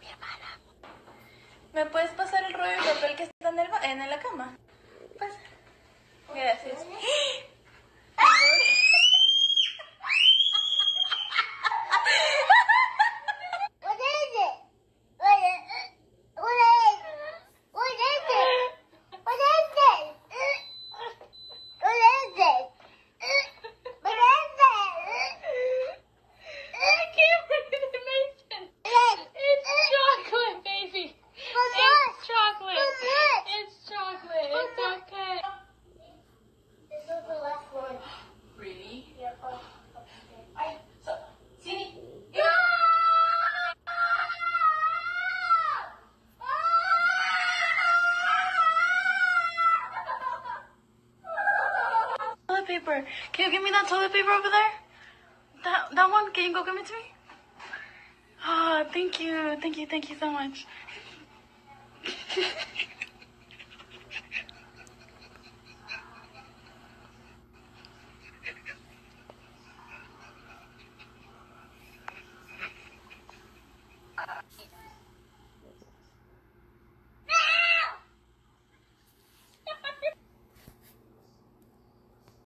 mi hermana. ¿Me puedes pasar el rollo de papel que está en, el la cama? Pasa. Gracias. Paper. Can you give me that toilet paper over there? That that one? Can you go give it to me? Ah, thank you, thank you, thank you so much.